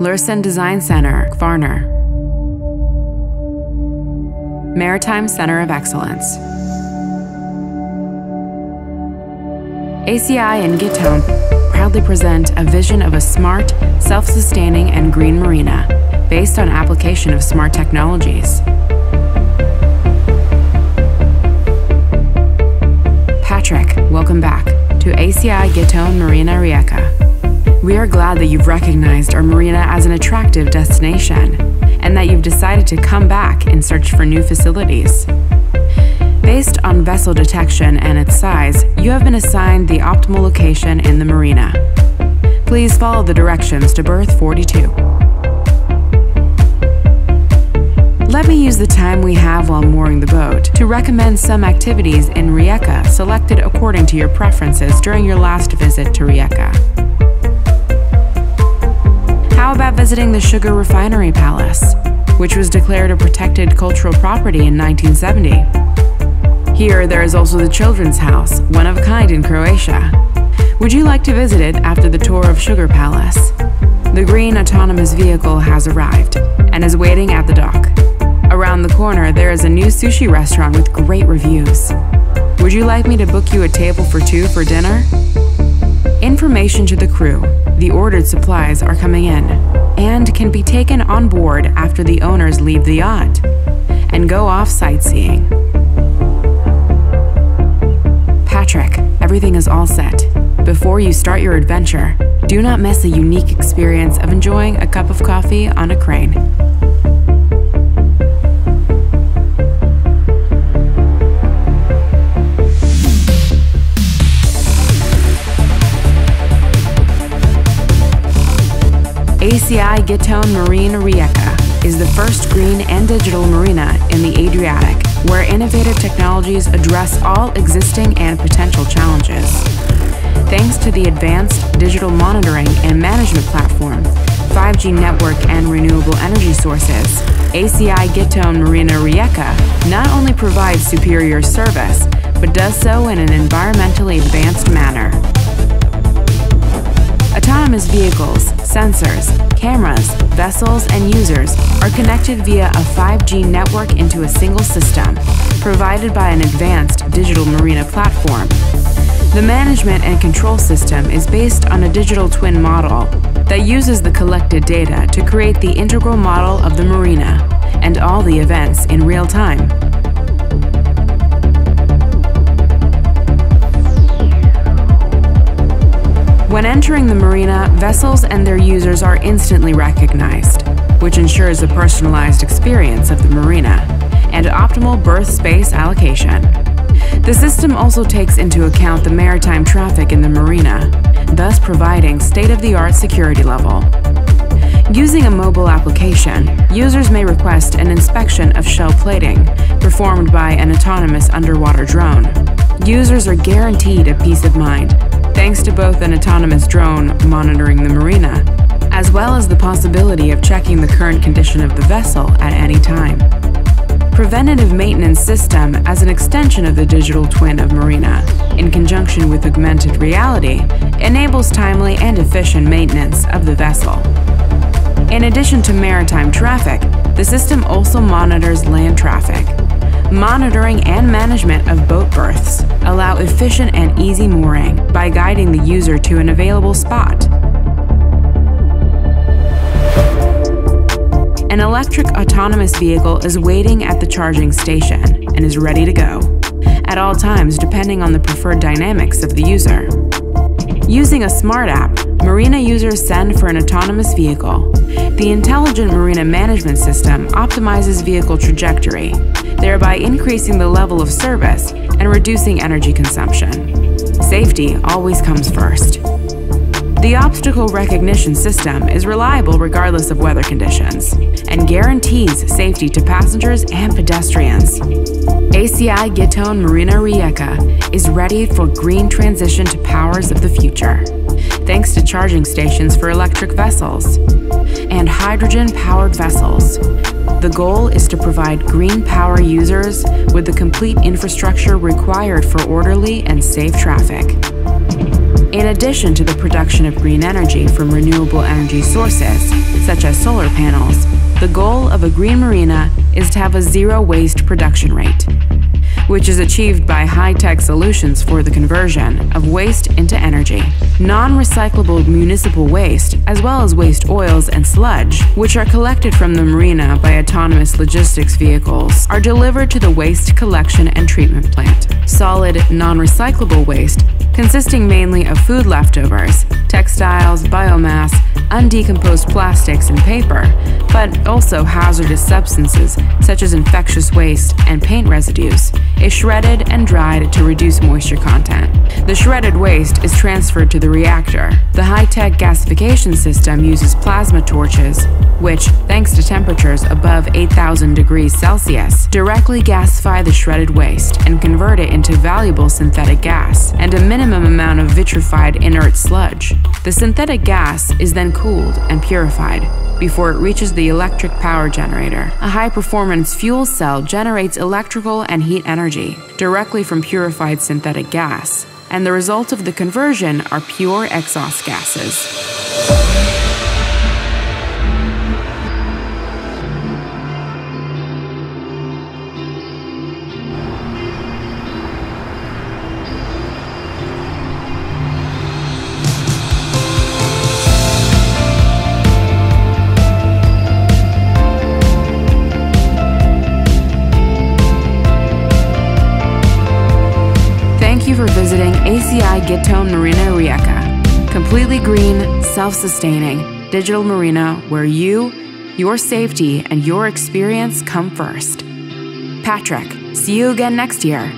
Lürssen Design Center, Kvarner. Maritime Center of Excellence. ACI and Gitone proudly present a vision of a smart, self sustaining, and green marina based on application of smart technologies. Patrick, welcome back to ACI Gitone Marina Rijeka. We are glad that you've recognized our marina as an attractive destination and that you've decided to come back in search for new facilities. Based on vessel detection and its size, you have been assigned the optimal location in the marina. Please follow the directions to berth 42. Let me use the time we have while mooring the boat to recommend some activities in Rijeka selected according to your preferences during your last visit to Rijeka. About visiting the Sugar Refinery Palace, which was declared a protected cultural property in 1970? Here, there is also the Children's House, one of a kind in Croatia. Would you like to visit it after the tour of Sugar Palace? The green autonomous vehicle has arrived and is waiting at the dock. Around the corner, there is a new sushi restaurant with great reviews. Would you like me to book you a table for two for dinner? Information to the crew the ordered supplies are coming in and can be taken on board after the owners leave the yacht and go off sightseeing. Patrick, everything is all set. Before you start your adventure, do not miss the unique experience of enjoying a cup of coffee on a crane. Gitone Marine Rijeka is the first green and digital marina in the Adriatic where innovative technologies address all existing and potential challenges. Thanks to the advanced digital monitoring and management platform, 5G network, and renewable energy sources, ACI Gitone Marina Rijeka not only provides superior service, but does so in an environmentally advanced manner. Autonomous vehicles, sensors, cameras, vessels, and users are connected via a 5G network into a single system, provided by an advanced digital marina platform. The management and control system is based on a digital twin model that uses the collected data to create the integral model of the marina and all the events in real time. When entering the marina, vessels and their users are instantly recognized, which ensures a personalized experience of the marina and optimal berth space allocation. The system also takes into account the maritime traffic in the marina, thus providing state-of-the-art security level. Using a mobile application, users may request an inspection of shell plating, performed by an autonomous underwater drone. Users are guaranteed a peace of mind thanks to both an autonomous drone monitoring the marina, as well as the possibility of checking the current condition of the vessel at any time. Preventative maintenance system as an extension of the digital twin of Marina, in conjunction with augmented reality, enables timely and efficient maintenance of the vessel. In addition to maritime traffic, the system also monitors land traffic, monitoring and management of boat berths allow efficient and easy mooring by guiding the user to an available spot. An electric autonomous vehicle is waiting at the charging station and is ready to go, at all times depending on the preferred dynamics of the user. Using a smart app, Marina users send for an autonomous vehicle. The intelligent marina management system optimizes vehicle trajectory, thereby increasing the level of service and reducing energy consumption. Safety always comes first. The obstacle recognition system is reliable regardless of weather conditions and guarantees safety to passengers and pedestrians. ACI Gitone Marina Rijeka is ready for green transition to powers of the future, thanks to charging stations for electric vessels and hydrogen powered vessels the goal is to provide green power users with the complete infrastructure required for orderly and safe traffic. In addition to the production of green energy from renewable energy sources, such as solar panels, the goal of a green marina is to have a zero waste production rate which is achieved by high-tech solutions for the conversion of waste into energy. Non-recyclable municipal waste, as well as waste oils and sludge, which are collected from the marina by autonomous logistics vehicles, are delivered to the waste collection and treatment plant. Solid, non-recyclable waste, consisting mainly of food leftovers, textiles, biomass, undecomposed plastics, and paper, but also hazardous substances such as infectious waste and paint residues, is shredded and dried to reduce moisture content. The shredded waste is transferred to the reactor. The high-tech gasification system uses plasma torches, which, thanks to temperatures above 8,000 degrees Celsius, directly gasify the shredded waste and convert it into valuable synthetic gas and a minimum amount of vitrified inert sludge. The synthetic gas is then cooled and purified before it reaches the electric power generator. A high performance fuel cell generates electrical and heat energy directly from purified synthetic gas, and the result of the conversion are pure exhaust gases. Gitone Marina Rijeka. Completely green, self sustaining, digital marina where you, your safety, and your experience come first. Patrick, see you again next year.